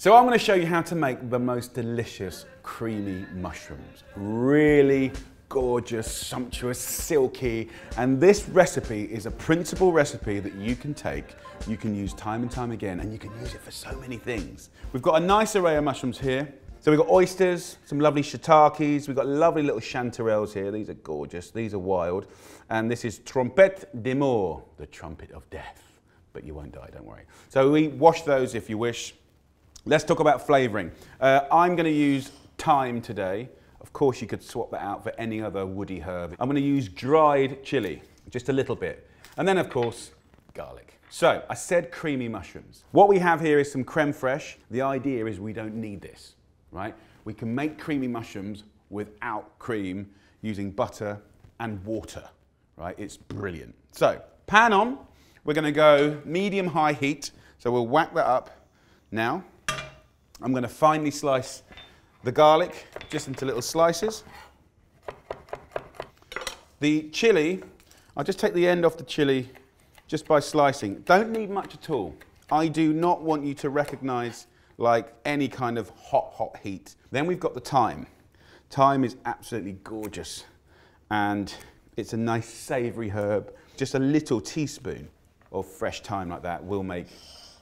So I'm going to show you how to make the most delicious creamy mushrooms. Really gorgeous, sumptuous, silky. And this recipe is a principal recipe that you can take, you can use time and time again, and you can use it for so many things. We've got a nice array of mushrooms here. So we've got oysters, some lovely shiitakes, we've got lovely little chanterelles here. These are gorgeous, these are wild. And this is trompette de mort, the trumpet of death. But you won't die, don't worry. So we wash those if you wish. Let's talk about flavouring. Uh, I'm going to use thyme today. Of course, you could swap that out for any other woody herb. I'm going to use dried chili, just a little bit. And then, of course, garlic. So, I said creamy mushrooms. What we have here is some creme fraiche. The idea is we don't need this, right? We can make creamy mushrooms without cream using butter and water, right? It's brilliant. So, pan on. We're going to go medium-high heat. So we'll whack that up now. I'm going to finely slice the garlic just into little slices. The chili, I'll just take the end off the chili just by slicing. Don't need much at all. I do not want you to recognize like any kind of hot, hot heat. Then we've got the thyme. Thyme is absolutely gorgeous and it's a nice savory herb. Just a little teaspoon of fresh thyme like that will make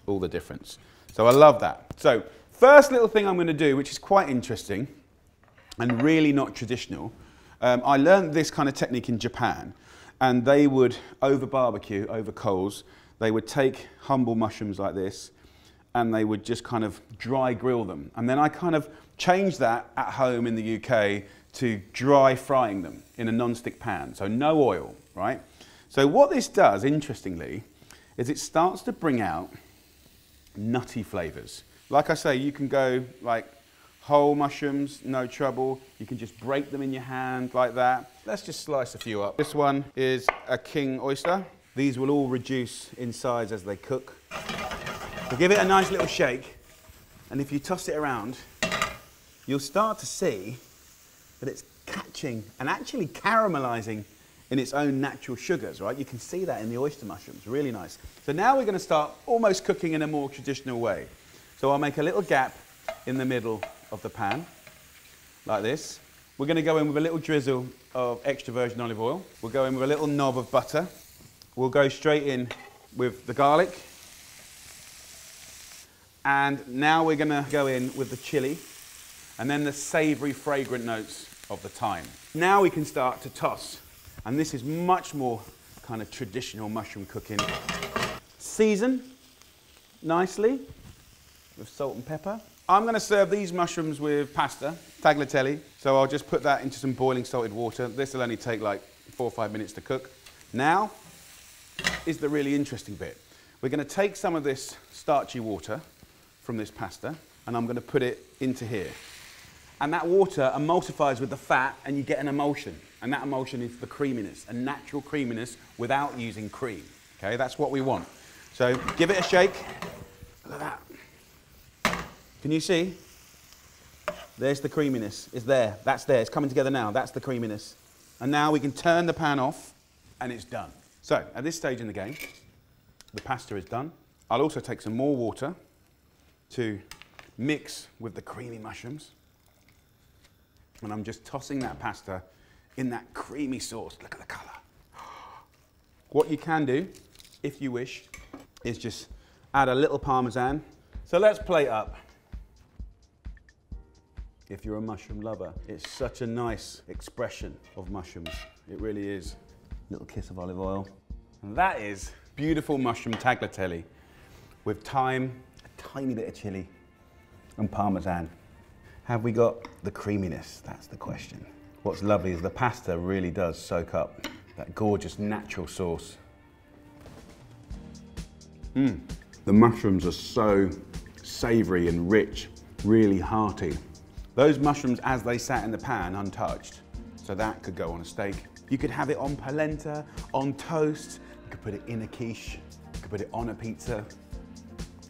all the difference. So I love that. So First little thing I'm going to do, which is quite interesting and really not traditional, um, I learned this kind of technique in Japan, and they would, over barbecue, over coals, they would take humble mushrooms like this, and they would just kind of dry grill them. And then I kind of changed that at home in the UK to dry frying them in a non-stick pan, so no oil, right? So what this does, interestingly, is it starts to bring out nutty flavors. Like I say, you can go like whole mushrooms, no trouble. You can just break them in your hand like that. Let's just slice a few up. This one is a king oyster. These will all reduce in size as they cook. So give it a nice little shake, and if you toss it around, you'll start to see that it's catching and actually caramelizing in its own natural sugars, right? You can see that in the oyster mushrooms, really nice. So now we're gonna start almost cooking in a more traditional way. So I'll make a little gap in the middle of the pan, like this. We're going to go in with a little drizzle of extra virgin olive oil. We'll go in with a little knob of butter. We'll go straight in with the garlic. And now we're going to go in with the chili and then the savory, fragrant notes of the thyme. Now we can start to toss. And this is much more kind of traditional mushroom cooking. Season nicely with salt and pepper. I'm going to serve these mushrooms with pasta, tagliatelle. So I'll just put that into some boiling salted water. This will only take like four or five minutes to cook. Now is the really interesting bit. We're going to take some of this starchy water from this pasta and I'm going to put it into here. And that water emulsifies with the fat and you get an emulsion. And that emulsion is the creaminess, a natural creaminess without using cream. Okay, that's what we want. So give it a shake. Look at that. Can you see? There's the creaminess. It's there. That's there. It's coming together now. That's the creaminess. And now we can turn the pan off and it's done. So at this stage in the game, the pasta is done. I'll also take some more water to mix with the creamy mushrooms. And I'm just tossing that pasta in that creamy sauce. Look at the colour. What you can do, if you wish, is just add a little parmesan. So let's plate up if you're a mushroom lover. It's such a nice expression of mushrooms. It really is. Little kiss of olive oil. And that is beautiful mushroom tagliatelle with thyme, a tiny bit of chili, and parmesan. Have we got the creaminess? That's the question. What's lovely is the pasta really does soak up that gorgeous natural sauce. Mmm. The mushrooms are so savory and rich, really hearty. Those mushrooms as they sat in the pan untouched. So that could go on a steak. You could have it on polenta, on toast, you could put it in a quiche, you could put it on a pizza.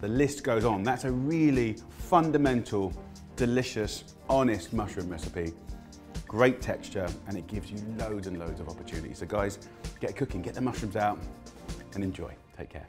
The list goes on. That's a really fundamental, delicious, honest mushroom recipe. Great texture, and it gives you loads and loads of opportunities. So guys, get cooking, get the mushrooms out, and enjoy. Take care.